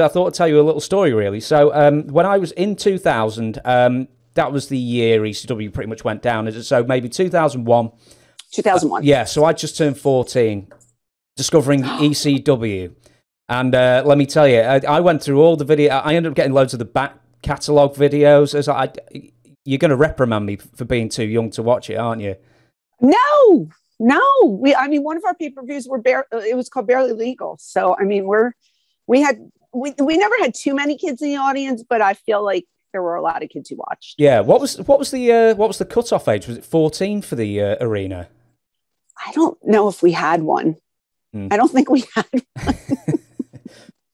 I thought I'd tell you a little story, really. So, um, when I was in 2000, um, that was the year ECW pretty much went down. So, maybe 2001. 2001. Uh, yeah, so I just turned 14, discovering ECW. And uh, let me tell you, I, I, went through all the video. I ended up getting loads of the back catalog videos. As I, you're going to reprimand me for being too young to watch it, aren't you? No, no. We, I mean, one of our pay per views were bare. It was called Barely Legal. So, I mean, we're we had we we never had too many kids in the audience, but I feel like there were a lot of kids who watched. Yeah. What was what was the uh, what was the cutoff age? Was it 14 for the uh, arena? I don't know if we had one. Mm. I don't think we had one.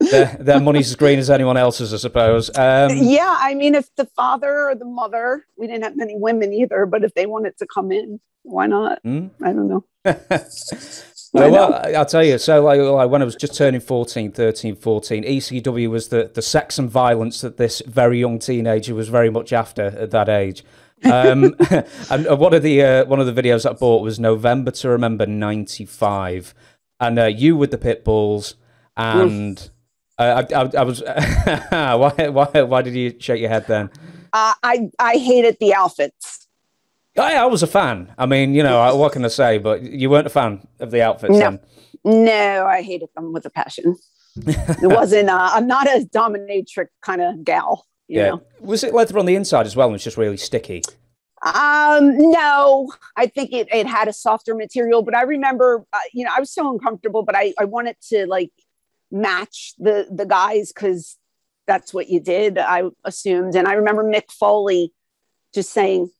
their, their, money's as green as anyone else's, I suppose. Um, yeah, I mean, if the father or the mother, we didn't have many women either, but if they wanted to come in, why not? Mm. I don't know. well, well, I'll tell you. So, like, like, when I was just turning 14, 13, 14, ECW was the, the sex and violence that this very young teenager was very much after at that age. um, and one of the uh, one of the videos I bought was November to Remember '95, and uh, you with the pit bulls, and uh, I, I, I, was why why why did you shake your head then? Uh, I I hated the outfits. I, I was a fan. I mean, you know, what can I say? But you weren't a fan of the outfits. No, then. no, I hated them with a passion. it wasn't. Uh, I'm not a dominatrix kind of gal. yeah. Know? Was it leather on the inside as well? And it's just really sticky. Um, no, I think it, it had a softer material, but I remember, uh, you know, I was so uncomfortable, but I, I wanted to like match the, the guys cause that's what you did. I assumed. And I remember Mick Foley just saying,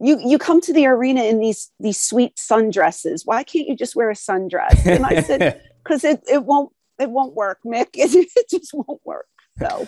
you, you come to the arena in these, these sweet sundresses. Why can't you just wear a sundress? And I said, cause it, it won't, it won't work, Mick. It, it just won't work. So